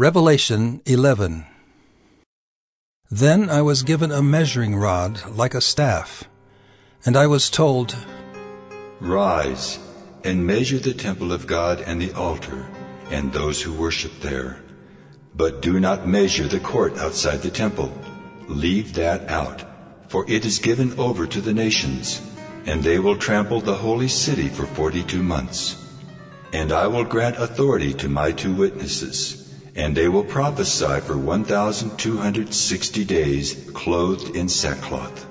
Revelation 11 Then I was given a measuring rod like a staff, and I was told, Rise and measure the temple of God and the altar and those who worship there. But do not measure the court outside the temple. Leave that out, for it is given over to the nations, and they will trample the holy city for forty-two months. And I will grant authority to my two witnesses and they will prophesy for 1,260 days, clothed in sackcloth.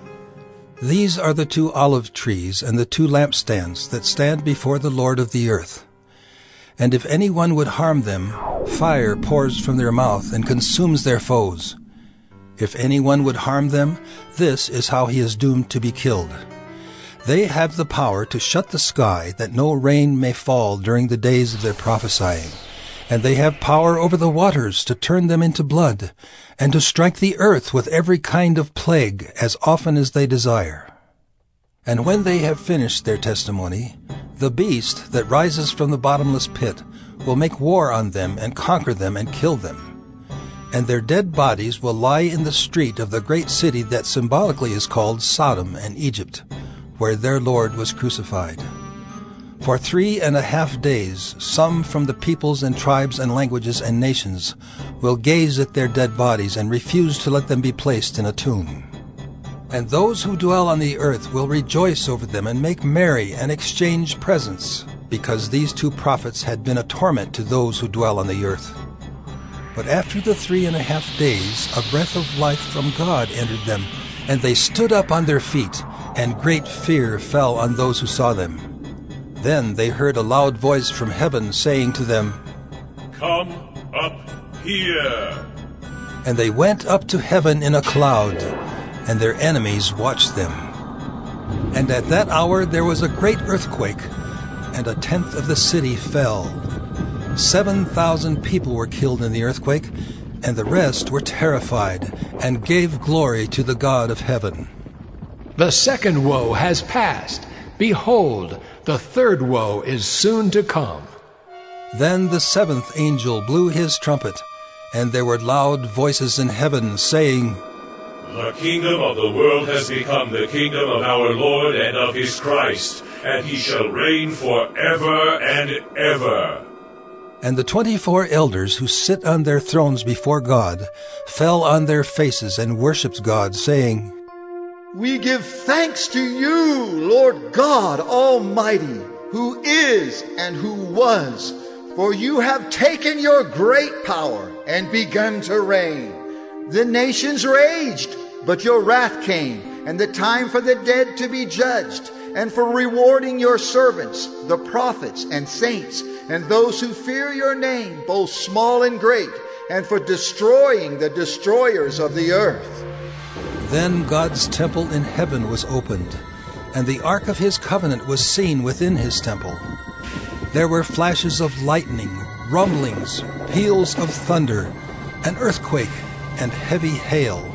These are the two olive trees and the two lampstands that stand before the Lord of the earth. And if anyone would harm them, fire pours from their mouth and consumes their foes. If anyone would harm them, this is how he is doomed to be killed. They have the power to shut the sky that no rain may fall during the days of their prophesying and they have power over the waters to turn them into blood, and to strike the earth with every kind of plague as often as they desire. And when they have finished their testimony, the beast that rises from the bottomless pit will make war on them and conquer them and kill them. And their dead bodies will lie in the street of the great city that symbolically is called Sodom and Egypt, where their Lord was crucified. For three and a half days, some from the peoples and tribes and languages and nations will gaze at their dead bodies and refuse to let them be placed in a tomb. And those who dwell on the earth will rejoice over them and make merry and exchange presents, because these two prophets had been a torment to those who dwell on the earth. But after the three and a half days, a breath of life from God entered them, and they stood up on their feet, and great fear fell on those who saw them. Then they heard a loud voice from heaven saying to them, Come up here. And they went up to heaven in a cloud, and their enemies watched them. And at that hour there was a great earthquake, and a tenth of the city fell. Seven thousand people were killed in the earthquake, and the rest were terrified, and gave glory to the God of heaven. The second woe has passed. Behold, the third woe is soon to come. Then the seventh angel blew his trumpet, and there were loud voices in heaven saying, The kingdom of the world has become the kingdom of our Lord and of his Christ, and he shall reign forever and ever. And the twenty-four elders who sit on their thrones before God fell on their faces and worshipped God, saying, we give thanks to you, Lord God Almighty, who is and who was, for you have taken your great power and begun to reign. The nations raged, but your wrath came, and the time for the dead to be judged, and for rewarding your servants, the prophets and saints, and those who fear your name, both small and great, and for destroying the destroyers of the earth. Then God's temple in heaven was opened, and the ark of his covenant was seen within his temple. There were flashes of lightning, rumblings, peals of thunder, an earthquake, and heavy hail.